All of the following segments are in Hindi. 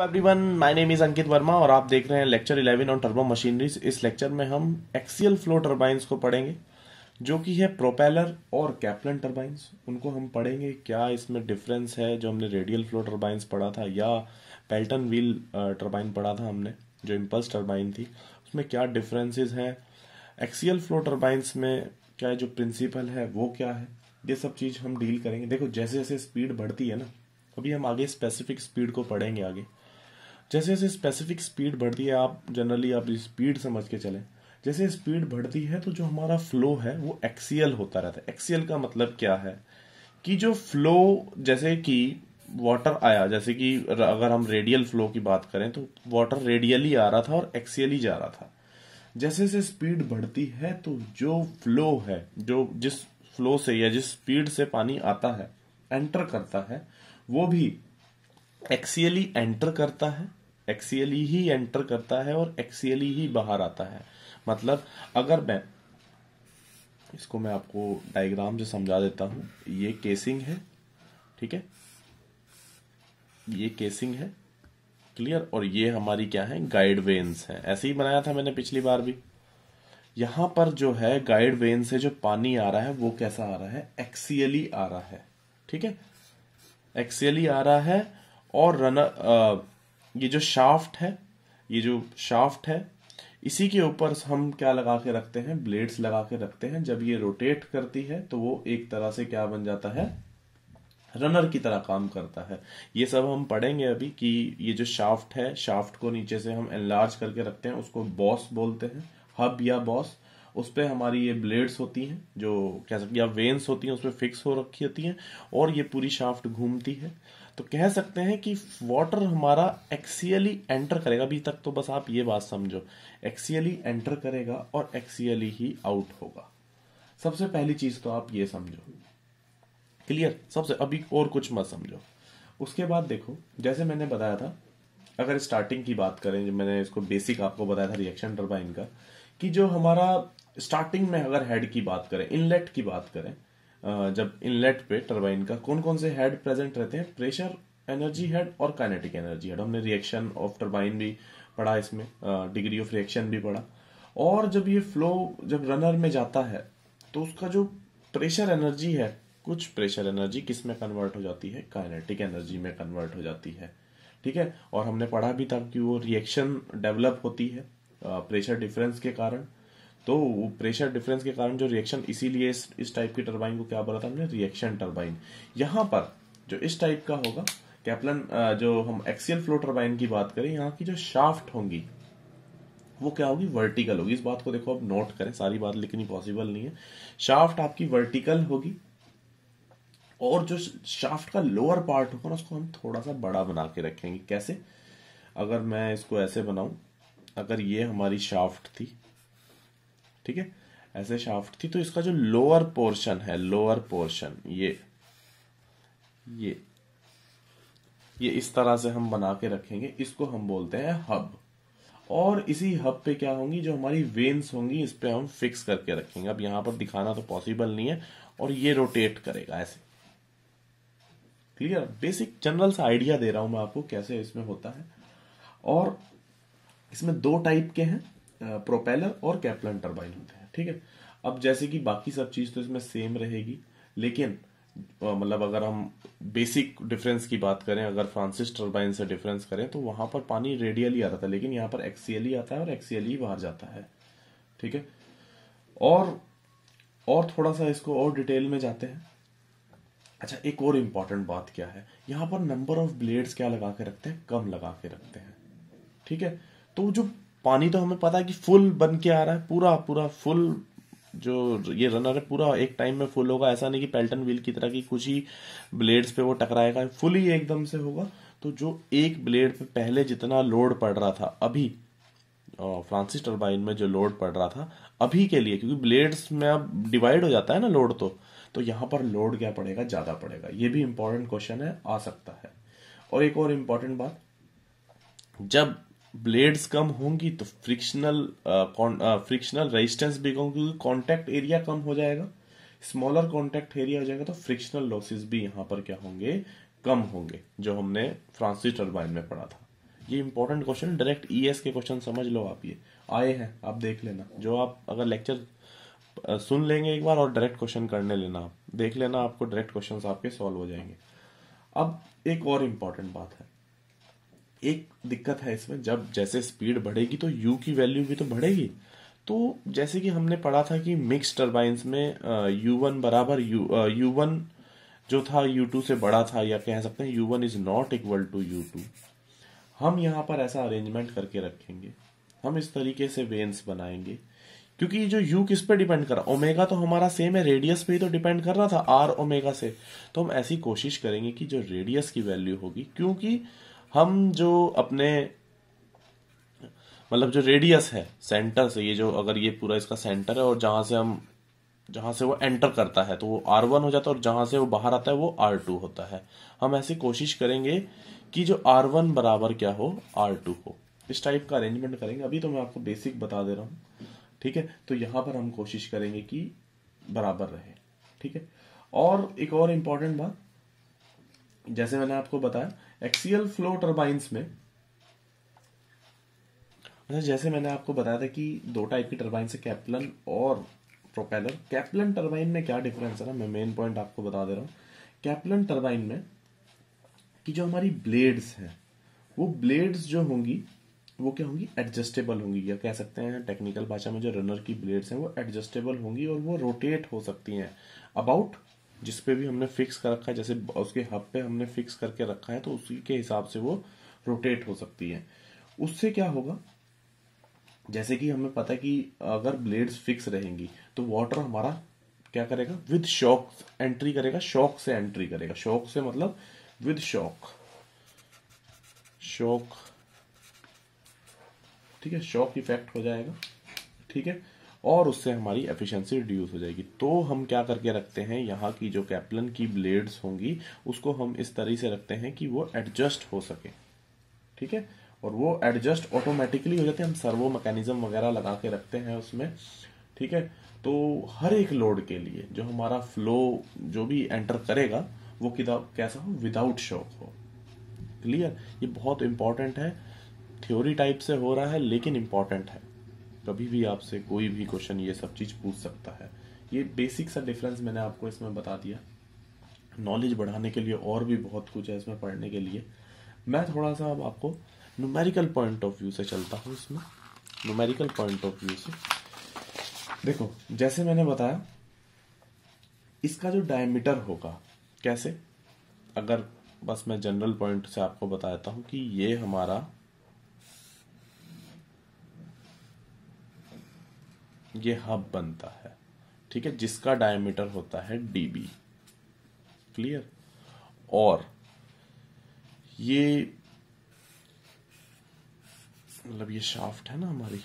Everyone my name is Ankit Verma और आप देख रहे हैं लेक्चर 11 ऑन टर्बो मशीनरीज इस लेक्चर में हम एक्सियल फ्लो टर्बाइंस को पढ़ेंगे, जो कि है प्रोपेलर और कैप्लन टर्बाइंस उनको हम पढ़ेंगे, क्या इसमें डिफरेंस है जो हमने रेडियल फ्लो टर्बाइंस पढ़ा था, या पेल्टन व्हील टर्बाइन पढ़ा था हमने, जो इम्पल्स टर्बाइन थी। उसमें क्या डिफरेंसेस हैं? एक्सियल फ्लो टर्बाइंस में क्या जो प्रिंसिपल है, वो क्या है? ये सब चीज़ हम डील करेंगे। देखो जैसे जैसे स्पीड बढ़ती है ना, अभी हम आगे स्पेसिफिक स्पीड को पढ़ेंगे आगे। जैसे जैसे स्पेसिफिक स्पीड बढ़ती है, आप जनरली आप स्पीड समझ के चलें। जैसे स्पीड बढ़ती है तो जो हमारा फ्लो है, वो एक्सीएल होता रहता है। एक्सीएल का मतलब क्या है? कि जो फ्लो जैसे कि वाटर आया, जैसे कि अगर हम रेडियल फ्लो की बात करें तो वाटर रेडियली आ रहा था और एक्सीएल ही जा रहा था। जैसे जैसे स्पीड बढ़ती है तो जो फ्लो है, जो जिस फ्लो से या जिस स्पीड से पानी आता है एंटर करता है, वो भी एक्सीएली एंटर करता है। एक्सीएली ही एंटर करता है और एक्सीएली ही बाहर आता है। मतलब अगर मैं, इसको मैं आपको डायग्राम से समझा देता हूँ। ये केसिंग है, ठीक है? ये केसिंग है क्लियर और ये हमारी क्या है? गाइड वेन्स है। ऐसे ही बनाया था मैंने पिछली बार भी। यहाँ पर जो है गाइड वेन से जो पानी आ रहा है, वो कैसा आ रहा है? एक्सीएली आ रहा है। ठीक है? एक्सीएली आ रहा है और रनर ये जो शाफ्ट है, ये जो शाफ्ट है, इसी के ऊपर हम क्या लगा के रखते हैं? ब्लेड्स लगा के रखते हैं। जब ये रोटेट करती है तो वो एक तरह से क्या बन जाता है? रनर की तरह काम करता है। ये सब हम पढ़ेंगे अभी कि ये जो शाफ्ट है शाफ्ट को नीचे से हम एनलार्ज करके रखते हैं, उसको बॉस बोलते हैं। हब या बॉस उस पर हमारी ये ब्लेड्स होती हैं, जो कह सकते या वेन्स होती हैं, उस पर फिक्स हो रखी होती हैं, और ये पूरी शाफ्ट घूमती है। तो कह सकते हैं कि वाटर हमारा एक्सियली एंटर करेगा। अभी तक तो बस आप ये बात समझो, एक्सियली एंटर करेगा और एक्सियली ही आउट होगा। सबसे पहली चीज़ तो आप ये समझो। क्लियर? सबसे, अभी और कुछ मत समझो। उसके बाद देखो, जैसे मैंने बताया था, अगर स्टार्टिंग की बात करें जो मैंने इसको बेसिक आपको बताया था, रिएक्शन टर्बाइन का कि जो हमारा स्टार्टिंग में अगर हेड की बात करें इनलेट की बात करें जब इनलेट पे टर्बाइन का कौन कौन से हेड प्रेजेंट रहते हैं? प्रेशर एनर्जी हेड और काइनेटिक एनर्जी हेड हमने रिएक्शन ऑफ़ टर्बाइन भी पढ़ा इसमें डिग्री ऑफ़ रिएक्शन भी पढ़ा। और जब ये फ्लो जब रनर में जाता है तो उसका जो प्रेशर एनर्जी है, कुछ प्रेशर एनर्जी किसमें कन्वर्ट हो जाती है? काइनेटिक एनर्जी में कन्वर्ट हो जाती है। ठीक है? और हमने पढ़ा भी था कि वो रिएक्शन डेवलप होती है। प्रेशर डिफरेंस के कारण। तो प्रेशर डिफरेंस के कारण जो रिएक्शन इसीलिए इस, इस टाइप की टर्बाइन को क्या बोला था हमने? रिएक्शन टर्बाइन यहाँ पर जो इस टाइप का होगा कैप्लन जो हम एक्सियल फ्लो टर्बाइन की बात करें यहाँ की जो शाफ्ट होंगी वो क्या होगी? वर्टिकल होगी। इस बात को देखो अब नोट करें सारी बात लिखनी पॉसिबल नहीं है। शाफ्ट आपकी वर्टिकल होगी। और जो शाफ्ट का लोअर पार्ट होगा ना उसको हम थोड़ा सा बड़ा बना के रखेंगे। कैसे? अगर मैं इसको ऐसे बनाऊँ अगर ये हमारी शाफ्ट थी, ठीक है? ऐसे शाफ्ट थी तो इसका जो लोअर पोर्शन है लोअर पोर्शन ये ये ये इस तरह से हम बना के रखेंगे, इसको हम बोलते हैं हब और इसी हब पे क्या होंगी, जो हमारी वेन्स होंगी, इस पे हम फिक्स करके रखेंगे. अब यहाँ पर दिखाना तो पॉसिबल नहीं है, और ये रोटेट करेगा ऐसे. क्लियर बेसिक जनरल सा आइडिया दे रहा हूँ मैं आपको, कैसे इसमें होता है. और इसमें दो टाइप के हैं प्रोपेलर और कैप्लन टर्बाइन होते हैं, ठीक है? अब जैसे कि बाकी सब चीज़ तो इसमें सेम रहेगी, लेकिन मतलब अगर हम बेसिक डिफरेंस की बात करें, अगर फ्रांसिस टर्बाइन से डिफरेंस करें तो वहाँ पर पानी रेडियली आता था, लेकिन यहाँ पर एक्सीएल आता है और एक्सीएल बाहर जाता है, ठीक है? और और थोड़ा सा इसको और डिटेल में जाते हैं। अच्छा एक और इंपॉर्टेंट बात क्या है? यहाँ पर नंबर ऑफ़ ब्लेड्स क्या लगा के रखते हैं? कम लगा के रखते हैं, ठीक है? तो जो पानी तो हमें पता है कि फुल बन के आ रहा है, पूरा पूरा फुल जो ये रनर है, पूरा एक टाइम में फुल होगा। ऐसा नहीं कि पेल्टन व्हील की तरह की कुछ ही ब्लेड्स पे वो टकराएगा फुल ही एकदम से होगा। तो जो एक ब्लेड पे पहले जितना लोड पड़ रहा था, अभी फ्रांसिस टर्बाइन में जो लोड पड़ रहा था, अभी के लिए, क्योंकि ब्लेड्स में अब डिवाइड हो जाता है ना लोड तो तो यहाँ पर लोड क्या पड़ेगा? ज़्यादा पड़ेगा। ये भी इंपॉर्टेंट क्वेश्चन है, आ सकता है। और एक और इंपॉर्टेंट बात, जब ब्लेड्स कम होंगी तो फ्रिक्शनल फ्रिक्शनल रेजिस्टेंस भी कम क्योंकि कॉन्टेक्ट एरिया कम हो जाएगा। स्मॉलर कॉन्टेक्ट एरिया हो जाएगा तो फ्रिक्शनल लॉसेस भी यहाँ पर क्या होंगे? कम होंगे, जो हमने फ्रांसिस टर्बाइन में पढ़ा था। ये इंपॉर्टेंट क्वेश्चन डायरेक्ट ईएस के क्वेश्चन समझ लो आप ये। आए हैं, आप देख लेना। जो आप अगर लेक्चर सुन लेंगे एक बार और डायरेक्ट क्वेश्चन करने लेना आप। देख लेना आपको डायरेक्ट क्वेश्चन आपके सॉल्व हो जाएँगे। अब एक और इंपॉर्टेंट बात है। एक दिक्कत है इसमें, जब जैसे स्पीड बढ़ेगी तो यू की वैल्यू भी तो बढ़ेगी। तो जैसे कि हमने पढ़ा था कि मिक्स टर्बाइंस में यू वन बराबर यू यू वन जो था यू टू से बड़ा था, या कह सकते हैं U one is not equal to U two हम यहाँ पर ऐसा अरेंजमेंट करके रखेंगे। हम इस तरीके से वेन्स बनाएँगे। क्योंकि जो यू किस पे डिपेंड कर रहा ओमेगा तो हमारा सेम है रेडियस पे ही तो डिपेंड कर रहा था आर ओमेगा से। तो हम ऐसी कोशिश करेंगे कि जो रेडियस की वैल्यू होगी, क्योंकि हम जो अपने मतलब जो रेडियस है सेंटर से, ये जो अगर ये पूरा इसका सेंटर है और जहाँ से हम, जहाँ से वो एंटर करता है तो वो आर वन हो जाता है और जहाँ से वो बाहर आता है, वो आर टू होता है। हम ऐसी कोशिश करेंगे कि जो आर वन बराबर क्या हो आर टू हो। इस टाइप का अरेंजमेंट करेंगे। अभी तो मैं आपको बेसिक बता दे रहा हूँ, ठीक है? तो यहाँ पर हम कोशिश करेंगे कि बराबर रहे, ठीक है? और एक और इंपॉर्टेंट बात, जैसे मैंने आपको बताया एक्सीएल फ्लो टर्बाइंस में। अच्छा जैसे मैंने आपको बताया था कि दो टाइप की टर्बाइन से कैप्लन और प्रोपेलर। कैप्लन टर्बाइन में क्या डिफरेंस है ना? मैं मेन पॉइंट आपको बता दे रहा हूँ। कैप्लन टर्बाइन में कि जो हमारी ब्लेड्स हैं, वो ब्लेड्स जो होंगी, वो क्या होंगी? एडजस्टेबल होंगी, या कह सकते हैं टेक्निकल भाषा में जो रनर की ब्लेड्स हैं, वो एडजस्टेबल होंगी और वो रोटेट हो सकती हैं। अबाउट जिस पे भी हमने फिक्स कर रखा है, जैसे उसके हब पे हमने फिक्स करके रखा है तो उसी के हिसाब से वो रोटेट हो सकती है। उससे क्या होगा? जैसे कि हमें पता है कि अगर ब्लेड्स फिक्स रहेंगी तो वाटर हमारा क्या करेगा? विद शॉक एंट्री करेगा शॉक से एंट्री करेगा। शॉक से मतलब विद शॉक शॉक ठीक है? शॉक इफ़ेक्ट हो जाएगा, ठीक है? और उससे हमारी एफिशिएंसी रिड्यूस हो जाएगी। तो हम क्या करके रखते हैं? यहाँ की जो कैप्लन की ब्लेड्स होंगी, उसको हम इस तरह से रखते हैं कि वो एडजस्ट हो सके। ठीक है? और वो एडजस्ट ऑटोमेटिकली हो जाते हैं। हम सर्वो मैकेनिज्म वगैरह लगा के रखते हैं उसमें। ठीक है? तो हर एक लोड के लिए जो हमारा फ्लो जो भी एंटर करेगा, वो किदा, कैसा हो? विदाउट शॉक हो। क्लियर ये बहुत इंपॉर्टेंट है। थ्योरी टाइप से हो रहा है, लेकिन इंपॉर्टेंट है। कभी भी आपसे कोई भी क्वेश्चन ये सब चीज़ पूछ सकता है। ये बेसिक सा डिफरेंस मैंने आपको इसमें बता दिया। नॉलेज बढ़ाने के लिए और भी बहुत कुछ है इसमें पढ़ने के लिए। मैं थोड़ा सा अब आपको न्यूमेरिकल पॉइंट ऑफ़ व्यू से चलता हूँ इसमें। न्यूमेरिकल पॉइंट ऑफ़ व्यू से। देखो, जैसे मैंने बताया, इसका जो डायमीटर होगा, कैसे? अगर बस मैं जनरल पॉइंट से आपको बताता हूँ कि ये हमारा ये हब बनता है। ठीक है, जिसका डायमीटर होता है डीबी क्लियर और ये मतलब ये शाफ्ट है ना हमारी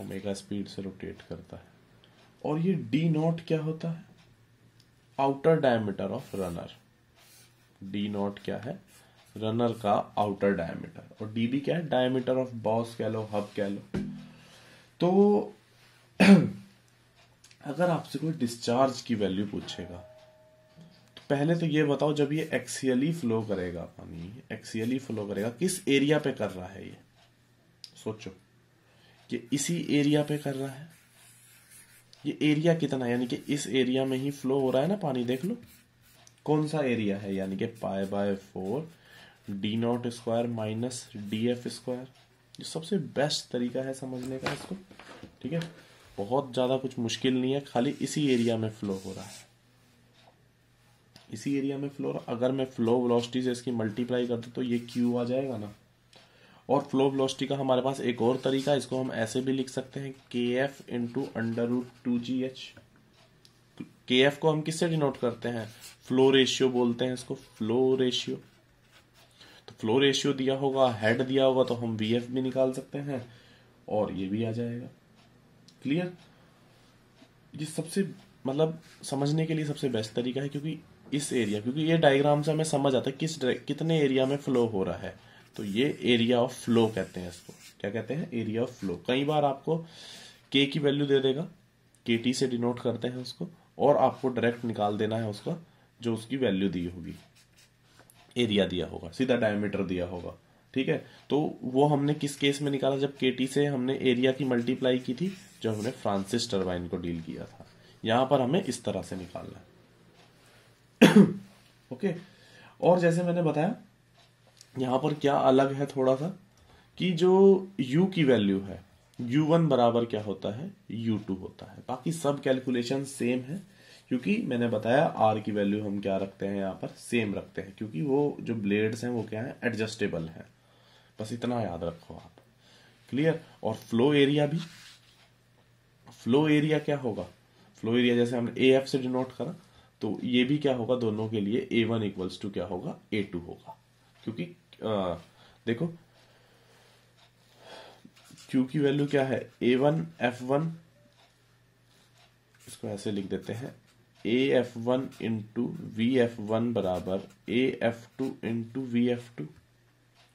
ओमेगा स्पीड से रोटेट करता है। और ये डी नॉट क्या होता है? Outer diameter of runner D naught क्या है? रनर का आउटर डायमीटर और डीबी क्या है? डायमीटर ऑफ़ बॉस कह लो हब कह लो। तो अगर आपसे कोई डिस्चार्ज की वैल्यू पूछेगा तो पहले तो ये बताओ जब ये एक्सियली फ्लो करेगा पानी एक्सियली फ्लो करेगा, किस एरिया पे कर रहा है ये? सोचो कि इसी एरिया पे कर रहा है। ये एरिया कितना है? यानी कि इस एरिया में ही फ्लो हो रहा है ना पानी, देख लो। कौन सा एरिया है? यानी कि pi by four D naught square minus D F square ये सबसे बेस्ट तरीका है समझने का इसको, ठीक है? बहुत ज़्यादा कुछ मुश्किल नहीं है, खाली इसी एरिया में फ्लो हो रहा है। इसी एरिया में फ्लो अगर मैं फ्लो वेलोसिटी से इसकी मल्टीप्लाई कर दूँ तो ये क्यू आ जाएगा ना। और फ्लो वेलोसिटी का हमारे पास एक और तरीका इसको हम ऐसे भी लिख सकते हैं K F into under root two G H K F को हम किससे डिनोट करते हैं? फ्लो रेशियो बोलते हैं इसको फ्लो रेशियो फ्लो रेशियो दिया होगा हेड दिया होगा तो हम वी एफ़ भी निकाल सकते हैं और ये भी आ जाएगा। क्लियर ये सबसे मतलब समझने के लिए सबसे बेस्ट तरीका है क्योंकि इस एरिया क्योंकि ये डायग्राम से हमें समझ आता है किस कितने एरिया में फ्लो हो रहा है। तो ये एरिया ऑफ़ फ्लो कहते हैं इसको। क्या कहते हैं? एरिया ऑफ़ फ्लो कई बार आपको के की वैल्यू दे देगा। के टी से डिनोट करते हैं उसको और आपको डायरेक्ट निकाल देना है उसका, जो उसकी वैल्यू दी होगी। एरिया दिया होगा, सीधा डायमीटर दिया होगा, ठीक है? तो वो हमने किस केस में निकाला? जब केटी से हमने एरिया की मल्टीप्लाई की थी, जब हमने फ्रांसिस टर्बाइन को डील किया था। यहाँ पर हमें इस तरह से निकालना है। ओके और जैसे मैंने बताया, यहाँ पर क्या अलग है थोड़ा सा? कि जो u की वैल्यू है u1 बराबर क्या होता है? U2 होता है। बाकी सब कैलकुलेशन सेम है। क्योंकि मैंने बताया आर की वैल्यू हम क्या रखते हैं यहाँ पर? सेम रखते हैं क्योंकि वो जो ब्लेड्स हैं वो क्या है? एडजस्टेबल है। बस इतना याद रखो आप। क्लियर और फ्लो एरिया भी? फ्लो एरिया क्या होगा? फ्लो एरिया जैसे हमने ए एफ़ से डिनोट करा तो ये भी क्या होगा दोनों के लिए ए वन इक्वल्स टू क्या होगा? ए टू होगा। क्योंकि आ, देखो क्यू की वैल्यू क्या है? ए वन एफ़ वन इसको ऐसे लिख देते हैं। A F one into V F one बराबर A F two into V F two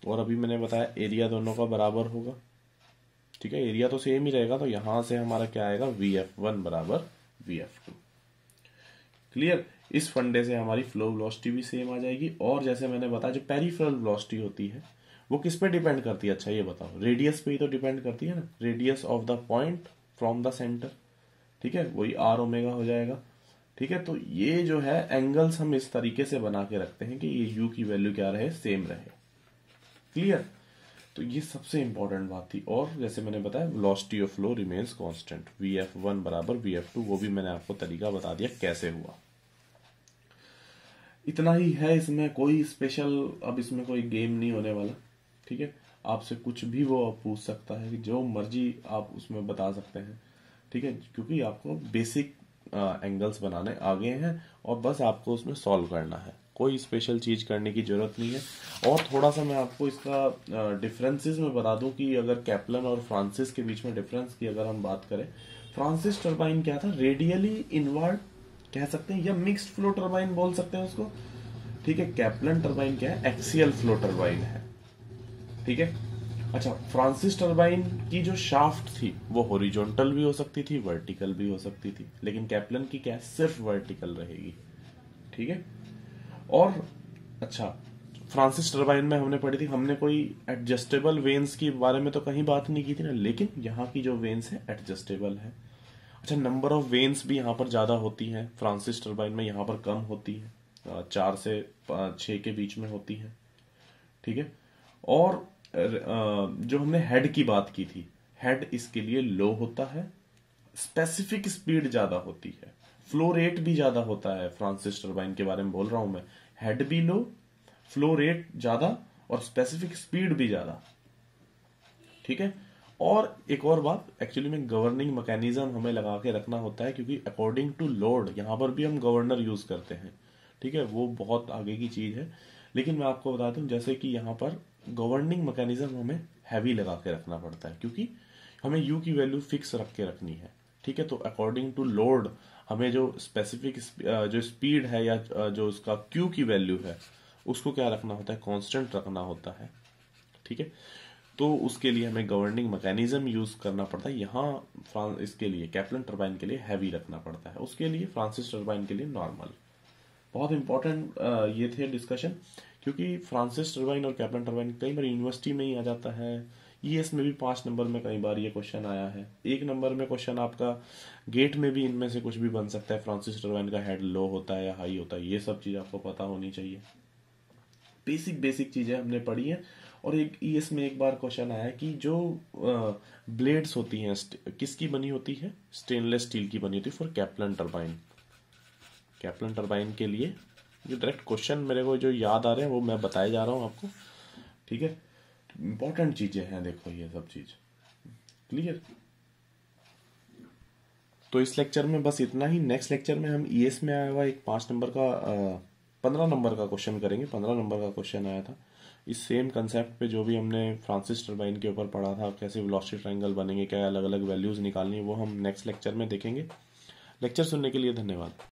और अभी मैंने बताया एरिया दोनों का बराबर होगा। ठीक है एरिया तो सेम ही रहेगा तो यहाँ से हमारा क्या आएगा? वी एफ़ वन बराबर वी एफ़ टू क्लियर इस फंडे से हमारी फ्लो वेलोसिटी भी सेम आ जाएगी। और जैसे मैंने बताया, जो पेरीफेरल वेलोसिटी होती है, वो किस पे डिपेंड करती है? अच्छा ये बताओ। रेडियस पे ही तो डिपेंड करती है ना। Radius of the point from the centre ठीक है, वही आर ओमेगा हो जाएगा। ठीक है? तो ये जो है एंगल्स हम इस तरीके से बना के रखते हैं कि ये यू की वैल्यू क्या रहे? सेम रहे। क्लियर तो ये सबसे इंपॉर्टेंट बात थी। और जैसे मैंने बताया velocity of flow remains constant V F one बराबर वी एफ़ टू वो भी मैंने आपको तरीका बता दिया कैसे हुआ। इतना ही है इसमें कोई स्पेशल अब इसमें कोई गेम नहीं होने वाला। ठीक है? आपसे कुछ भी वो पूछ सकता है कि जो मर्ज़ी आप उसमें बता सकते हैं। ठीक है? क्योंकि आपको बेसिक एंगल्स बनाने आ गए हैं और बस आपको उसमें सॉल्व करना है। कोई स्पेशल चीज़ करने की ज़रूरत नहीं है। और थोड़ा सा मैं आपको इसका डिफरेंसेस में बता दूँ कि अगर कैप्लन और फ्रांसिस के बीच में डिफरेंस की अगर हम बात करें फ्रांसिस टर्बाइन क्या था? रेडियली इनवर्ड कह सकते हैं या मिक्स्ड फ्लो टर्बाइन बोल सकते हैं उसको। ठीक है कैप्लन टर्बाइन क्या है? एक्सियल फ्लो टर्बाइन है। ठीक है? अच्छा फ्रांसिस टर्बाइन की जो शाफ्ट थी, वो होरिजोनटल भी हो सकती थी वर्टिकल भी हो सकती थी, लेकिन कैप्लन की क्या सिर्फ़ वर्टिकल रहेगी। ठीक है? और अच्छा फ्रांसिस टर्बाइन में हमने पढ़ी थी, हमने कोई एडजस्टेबल वेन्स के बारे में तो कहीं बात नहीं की थी ना, लेकिन यहाँ की जो वेन्स है एडजस्टेबल है। अच्छा नंबर ऑफ़ वेन्स भी यहाँ पर ज़्यादा होती है फ्रांसिस टर्बाइन में यहाँ पर कम होती है, चार से छह के बीच में होती है। ठीक है? और जो हमने हेड की बात की थी। हेड इसके लिए लो होता है स्पेसिफिक स्पीड ज़्यादा होती है। फ्लो रेट भी ज़्यादा होता है फ्रांसिस टर्बाइन के बारे में बोल रहा हूँ मैं। हेड भी लो फ्लो रेट ज़्यादा और स्पेसिफिक स्पीड भी ज़्यादा। ठीक है? और एक और बात एक्चुअली में गवर्निंग मैकेनिज्म हमें लगा के रखना होता है क्योंकि अकॉर्डिंग टू लोड यहाँ पर भी हम गवर्नर यूज़ करते हैं। ठीक है? वो बहुत आगे की चीज़ है। लेकिन मैं आपको बता दूँ, जैसे कि यहाँ पर गवर्निंग मैकेनिज्म हमें हैवी लगा के रखना पड़ता है, क्योंकि हमें यू की वैल्यू फिक्स रख के रखनी है, ठीक है? तो अकॉर्डिंग टू लोड हमें जो स्पेसिफिक जो स्पीड है या जो उसका क्यू की वैल्यू है, उसको क्या रखना होता है? कांस्टेंट रखना होता है, ठीक है? तो उसके लिए हमें गवर्निंग मैकेनिज्म यूज़ करना पड़ता है। यहाँ इसके लिए कैप्लन टर्बाइन के लिए हैवी रखना पड़ता है। उसके लिए फ्रांसिस टर्बाइन के लिए नॉर्मल बहुत इंपॉर्टेंट ये थे डिस्कशन क्योंकि फ्रांसिस टर्बाइन और कैप्टन टर्बाइन कई बार यूनिवर्सिटी में ही आ जाता है। ईएस में भी पाँच नंबर में कई बार ये क्वेश्चन आया है। एक नंबर में क्वेश्चन आपका गेट में भी इनमें से कुछ भी बन सकता है। फ्रांसिस टर्बाइन का हेड लो होता है या हाई होता है, ये सब चीज़ आपको पता होनी चाहिए। बेसिक बेसिक चीज़ें हमने पढ़ी है। और एक ईएस में एक बार क्वेश्चन आया कि जो ब्लेड्स होती हैं किसकी बनी होती है? स्टेनलेस स्टील की बनी होती है for Kaplan turbine Kaplan turbine के लिए जो डायरेक्ट क्वेश्चन मेरे को जो याद आ रहे हैं, वो मैं बताया जा रहा हूँ आपको। ठीक है? इंपॉर्टेंट चीज़ें हैं, देखो ये सब चीज़। क्लियर तो इस लेक्चर में बस इतना ही। नेक्स्ट लेक्चर में हम ईएस में आया हुआ एक पाँच नंबर का पंद्रह नंबर का क्वेश्चन करेंगे। पंद्रह नंबर का क्वेश्चन आया था। इस सेम कंसेप्ट पे जो भी हमने फ्रांसिस टर्बाइन के ऊपर पढ़ा था, कैसे वेलोसिटी ट्रायंगल बनेंगे, क्या अलग अलग वैल्यूज़ निकालनी वो हम नेक्स्ट लेक्चर में देखेंगे। लेक्चर सुनने के लिए धन्यवाद।